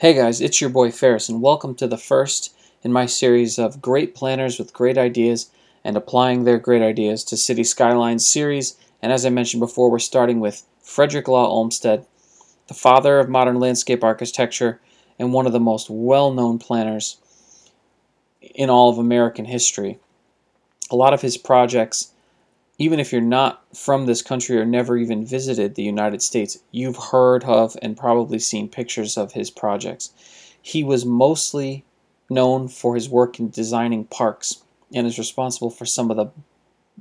Hey guys, it's your boy Ferris, and welcome to the first in my series of great planners with great ideas and applying their great ideas to City Skylines series. And as I mentioned before, we're starting with Frederick Law Olmsted, the father of modern landscape architecture and one of the most well known planners in all of American history. A lot of his projects even if you're not from this country or never even visited the United States, you've heard of and probably seen pictures of his projects. He was mostly known for his work in designing parks and is responsible for some of the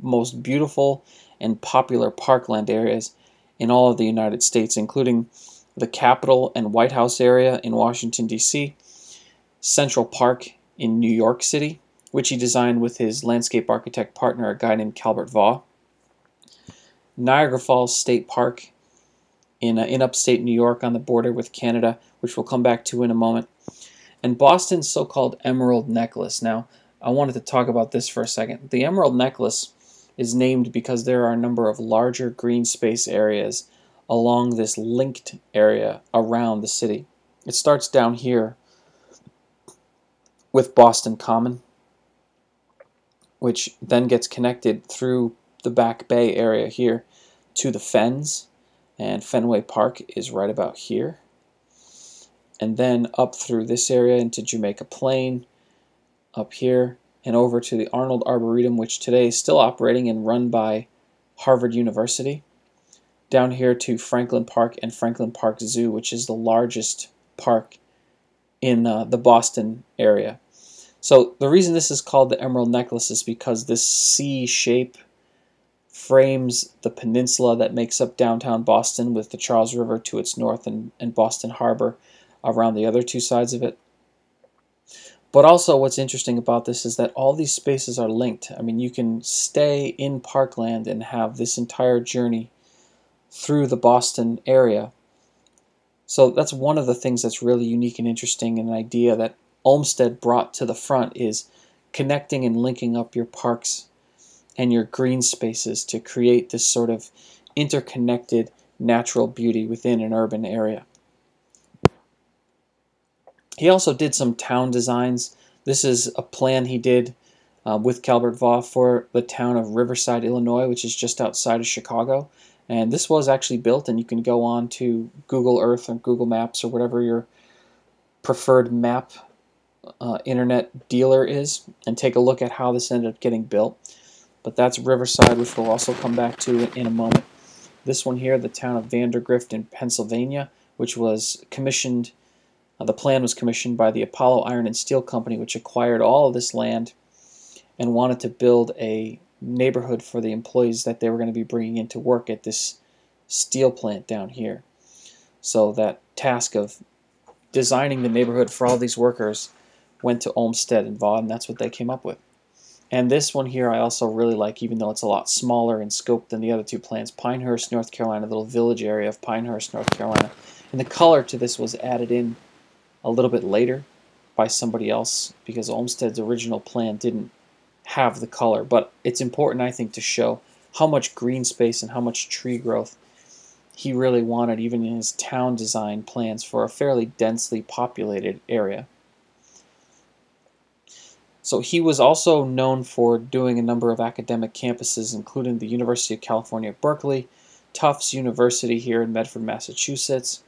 most beautiful and popular parkland areas in all of the United States, including the Capitol and White House area in Washington, D.C., Central Park in New York City, which he designed with his landscape architect partner, a guy named Calvert Vaux, Niagara Falls State Park in, uh, in upstate New York on the border with Canada, which we'll come back to in a moment, and Boston's so called Emerald Necklace. Now, I wanted to talk about this for a second. The Emerald Necklace is named because there are a number of larger green space areas along this linked area around the city. It starts down here with Boston Common, which then gets connected through the Back Bay area here to the Fens, and Fenway Park is right about here. And then up through this area into Jamaica Plain, up here, and over to the Arnold Arboretum, which today is still operating and run by Harvard University. Down here to Franklin Park and Franklin Park Zoo, which is the largest park in uh, the Boston area. So the reason this is called the Emerald Necklace is because this C shape frames the peninsula that makes up downtown Boston with the Charles River to its north and, and Boston Harbor around the other two sides of it. But also, what's interesting about this is that all these spaces are linked. I mean, you can stay in Parkland and have this entire journey through the Boston area. So that's one of the things that's really unique and interesting, and an idea that Olmsted brought to the front is connecting and linking up your parks and your green spaces to create this sort of interconnected natural beauty within an urban area. He also did some town designs. This is a plan he did uh, with Calvert Vaux for the town of Riverside, Illinois, which is just outside of Chicago. And this was actually built, and you can go on to Google Earth or Google Maps or whatever your preferred map uh, internet dealer is and take a look at how this ended up getting built but that's Riverside, which we'll also come back to in a moment. This one here, the town of Vandergrift in Pennsylvania, which was commissioned, uh, the plan was commissioned by the Apollo Iron and Steel Company, which acquired all of this land and wanted to build a neighborhood for the employees that they were going to be bringing into work at this steel plant down here. So that task of designing the neighborhood for all these workers went to Olmsted and Vaux, and that's what they came up with. And this one here I also really like, even though it's a lot smaller in scope than the other two plants. Pinehurst, North Carolina, the little village area of Pinehurst, North Carolina. And the color to this was added in a little bit later by somebody else because Olmsted's original plan didn't have the color. But it's important, I think, to show how much green space and how much tree growth he really wanted, even in his town design plans for a fairly densely populated area. So he was also known for doing a number of academic campuses, including the University of California, Berkeley, Tufts University here in Medford, Massachusetts,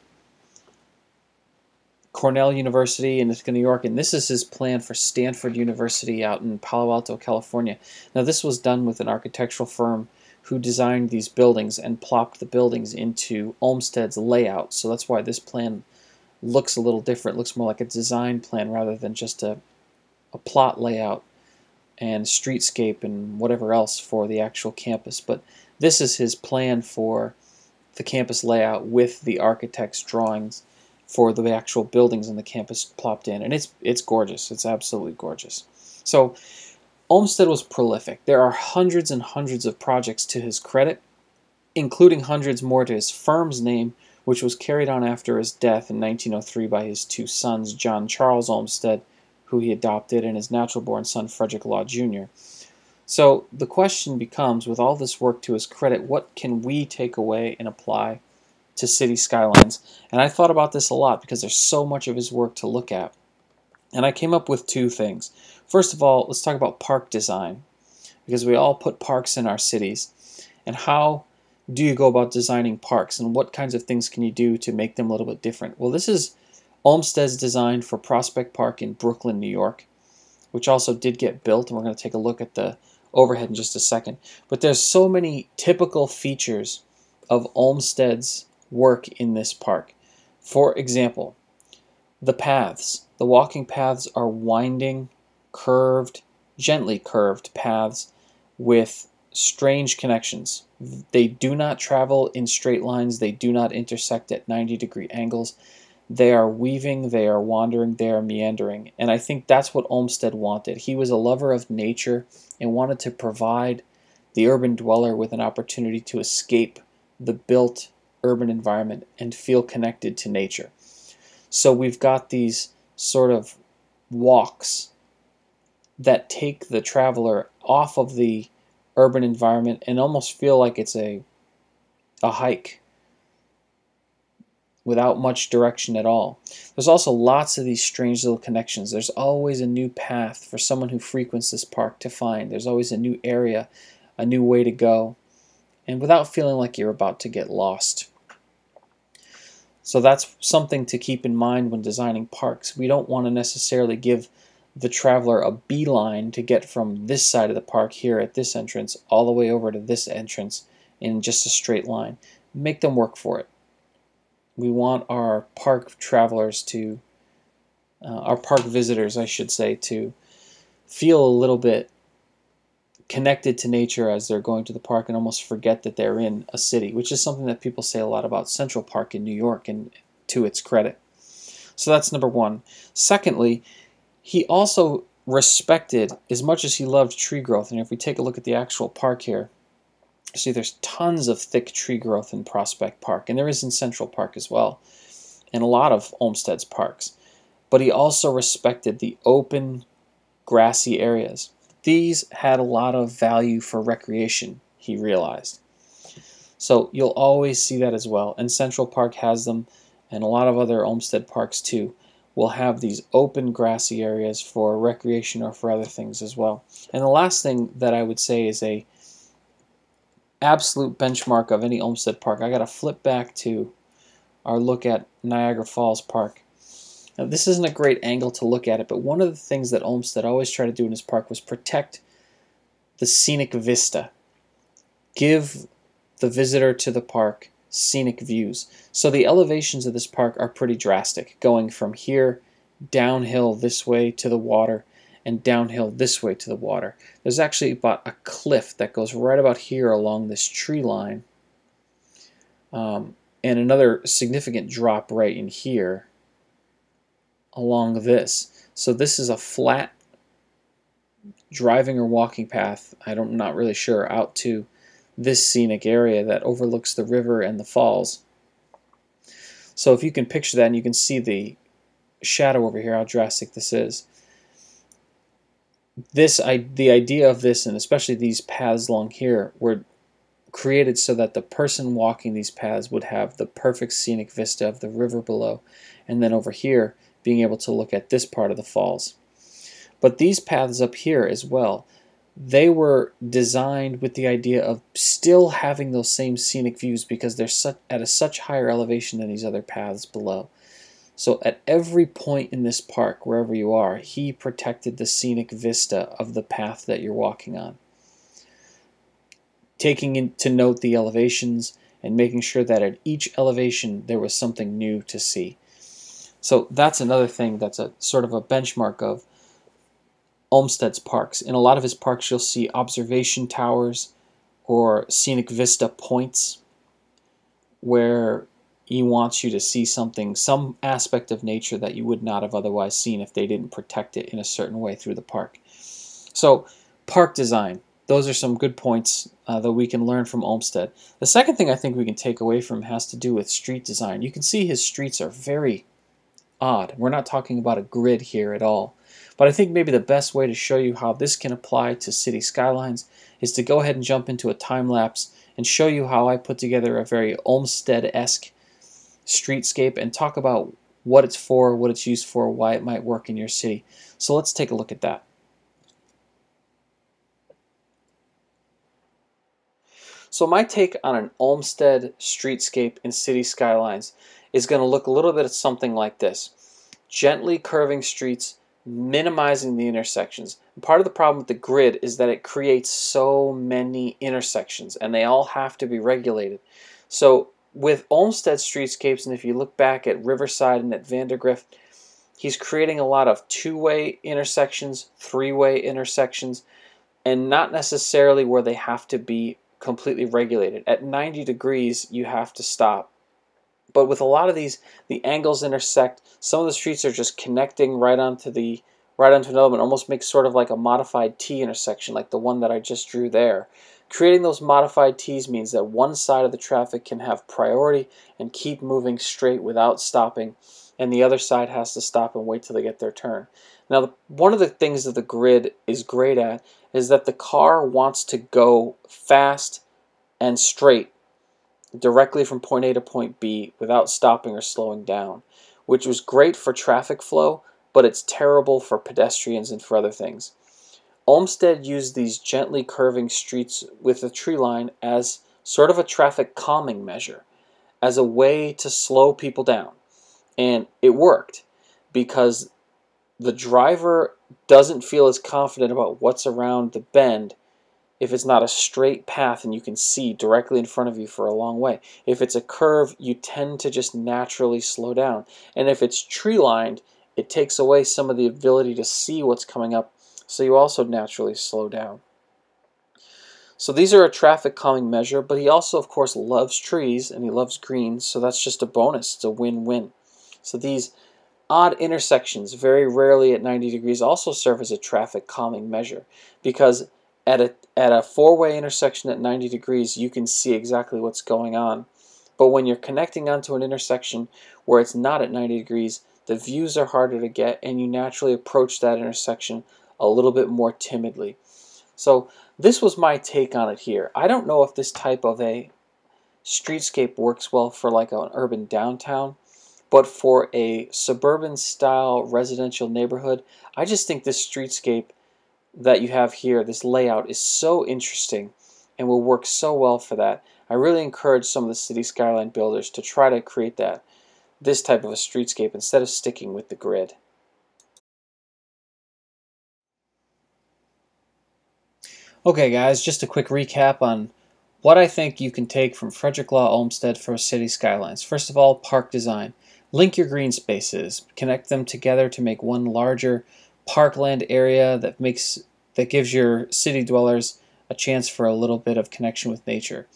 Cornell University in Ithaca, New York, and this is his plan for Stanford University out in Palo Alto, California. Now, this was done with an architectural firm who designed these buildings and plopped the buildings into Olmsted's layout. So that's why this plan looks a little different. Looks more like a design plan rather than just a a plot layout and streetscape and whatever else for the actual campus. But this is his plan for the campus layout with the architect's drawings for the actual buildings on the campus plopped in. And it's it's gorgeous. It's absolutely gorgeous. So Olmsted was prolific. There are hundreds and hundreds of projects to his credit, including hundreds more to his firm's name, which was carried on after his death in 1903 by his two sons, John Charles Olmsted who he adopted, and his natural born son, Frederick Law Jr. So the question becomes with all this work to his credit, what can we take away and apply to city skylines. And I thought about this a lot because there's so much of his work to look at. And I came up with two things. First of all, let's talk about park design because we all put parks in our cities. And how do you go about designing parks and what kinds of things can you do to make them a little bit different? Well, this is Olmsted's design for Prospect Park in Brooklyn, New York, which also did get built. And we're going to take a look at the overhead in just a second. But there's so many typical features of Olmsted's work in this park. For example, the paths. The walking paths are winding, curved, gently curved paths with strange connections. They do not travel in straight lines, they do not intersect at 90 degree angles. They are weaving, they are wandering, they are meandering. And I think that's what Olmsted wanted. He was a lover of nature and wanted to provide the urban dweller with an opportunity to escape the built urban environment and feel connected to nature. So we've got these sort of walks that take the traveler off of the urban environment and almost feel like it's a a hike without much direction at all. There's also lots of these strange little connections. There's always a new path for someone who frequents this park to find. There's always a new area, a new way to go, and without feeling like you're about to get lost. So that's something to keep in mind when designing parks. We don't want to necessarily give the traveler a beeline to get from this side of the park here at this entrance all the way over to this entrance in just a straight line. Make them work for it we want our park travelers to, uh, our park visitors, I should say, to feel a little bit connected to nature as they're going to the park and almost forget that they're in a city, which is something that people say a lot about Central Park in New York, and to its credit. So that's number one. Secondly, he also respected, as much as he loved tree growth, and if we take a look at the actual park here, See, there's tons of thick tree growth in Prospect Park, and there is in Central Park as well, and a lot of Olmsted's parks. But he also respected the open, grassy areas. These had a lot of value for recreation, he realized. So you'll always see that as well, and Central Park has them, and a lot of other Olmsted parks too will have these open grassy areas for recreation or for other things as well. And the last thing that I would say is a absolute benchmark of any Olmsted Park. I got to flip back to our look at Niagara Falls Park. Now, this isn't a great angle to look at it, but one of the things that Olmsted always tried to do in his park was protect the scenic vista. Give the visitor to the park scenic views. So the elevations of this park are pretty drastic, going from here downhill this way to the water and downhill this way to the water. There's actually about a cliff that goes right about here along this tree line. Um, and another significant drop right in here along this. So this is a flat driving or walking path, I'm not really sure, out to this scenic area that overlooks the river and the falls. So if you can picture that and you can see the shadow over here, how drastic this is this I, the idea of this and especially these paths along here were created so that the person walking these paths would have the perfect scenic vista of the river below and then over here being able to look at this part of the falls. But these paths up here as well they were designed with the idea of still having those same scenic views because they're such, at a such higher elevation than these other paths below so at every point in this park, wherever you are, he protected the scenic vista of the path that you're walking on. Taking into note the elevations and making sure that at each elevation there was something new to see. So that's another thing that's a sort of a benchmark of Olmsted's parks. In a lot of his parks, you'll see observation towers or scenic vista points where he wants you to see something, some aspect of nature that you would not have otherwise seen if they didn't protect it in a certain way through the park. So, park design. Those are some good points uh, that we can learn from Olmsted. The second thing I think we can take away from has to do with street design. You can see his streets are very odd. We're not talking about a grid here at all. But I think maybe the best way to show you how this can apply to city skylines is to go ahead and jump into a time lapse and show you how I put together a very Olmsted-esque streetscape and talk about what it's for, what it's used for, why it might work in your city. So let's take a look at that. So my take on an Olmsted streetscape in city skylines is going to look a little bit of something like this. Gently curving streets, minimizing the intersections. And part of the problem with the grid is that it creates so many intersections and they all have to be regulated. So with Olmsted streetscapes, and if you look back at Riverside and at Vandergrift, he's creating a lot of two-way intersections, three-way intersections, and not necessarily where they have to be completely regulated. At 90 degrees, you have to stop. But with a lot of these, the angles intersect. Some of the streets are just connecting right onto the right onto an element, almost makes sort of like a modified T intersection, like the one that I just drew there. Creating those modified T's means that one side of the traffic can have priority and keep moving straight without stopping, and the other side has to stop and wait till they get their turn. Now, the, one of the things that the grid is great at is that the car wants to go fast and straight directly from point A to point B without stopping or slowing down, which was great for traffic flow, but it's terrible for pedestrians and for other things. Olmsted used these gently curving streets with a tree line as sort of a traffic calming measure, as a way to slow people down. And it worked because the driver doesn't feel as confident about what's around the bend if it's not a straight path and you can see directly in front of you for a long way. If it's a curve, you tend to just naturally slow down. And if it's tree lined, it takes away some of the ability to see what's coming up, so you also naturally slow down. So these are a traffic calming measure, but he also, of course, loves trees and he loves greens, so that's just a bonus. It's a win-win. So these Odd intersections, very rarely at 90 degrees, also serve as a traffic calming measure because at a, at a four-way intersection at 90 degrees, you can see exactly what's going on. But when you're connecting onto an intersection where it's not at 90 degrees, the views are harder to get and you naturally approach that intersection a little bit more timidly. So this was my take on it here. I don't know if this type of a streetscape works well for like an urban downtown, but for a suburban style residential neighborhood, I just think this streetscape that you have here, this layout, is so interesting and will work so well for that. I really encourage some of the city skyline builders to try to create that this type of a streetscape instead of sticking with the grid. Okay guys, just a quick recap on what I think you can take from Frederick Law Olmsted for city skylines. First of all, park design. Link your green spaces, connect them together to make one larger parkland area that makes that gives your city dwellers a chance for a little bit of connection with nature.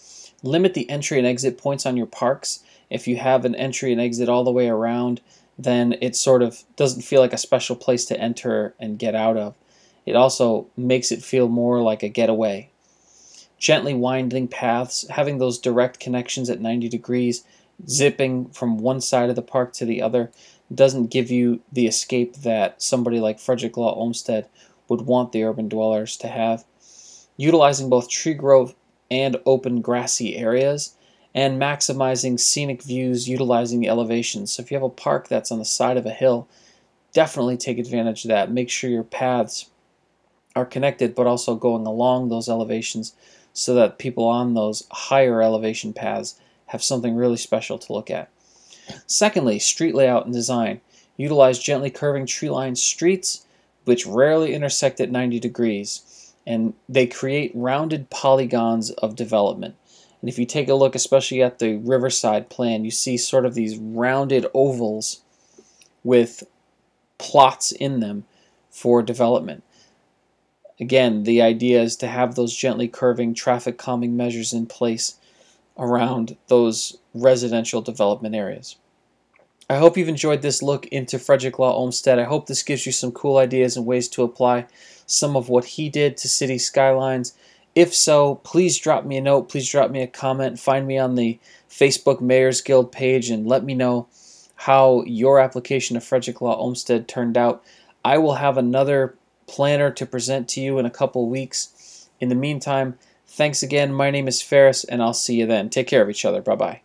Limit the entry and exit points on your parks. If you have an entry and exit all the way around, then it sort of doesn't feel like a special place to enter and get out of. It also makes it feel more like a getaway. Gently winding paths, having those direct connections at 90 degrees zipping from one side of the park to the other doesn't give you the escape that somebody like Frederick Law Olmsted would want the urban dwellers to have. Utilizing both tree growth and open grassy areas, and maximizing scenic views utilizing the elevations. So if you have a park that's on the side of a hill, definitely take advantage of that. Make sure your paths are connected, but also going along those elevations so that people on those higher elevation paths have something really special to look at. Secondly, street layout and design. Utilize gently curving tree-lined streets which rarely intersect at 90 degrees and they create rounded polygons of development. And if you take a look especially at the Riverside plan, you see sort of these rounded ovals with plots in them for development. Again, the idea is to have those gently curving traffic calming measures in place around those residential development areas. I hope you've enjoyed this look into Frederick Law Olmsted. I hope this gives you some cool ideas and ways to apply some of what he did to city skylines. If so, please drop me a note, please drop me a comment, find me on the Facebook Mayor's Guild page and let me know how your application of Frederick Law Olmsted turned out. I will have another planner to present to you in a couple weeks. In the meantime, Thanks again. My name is Ferris, and I'll see you then. Take care of each other. Bye bye.